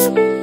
Música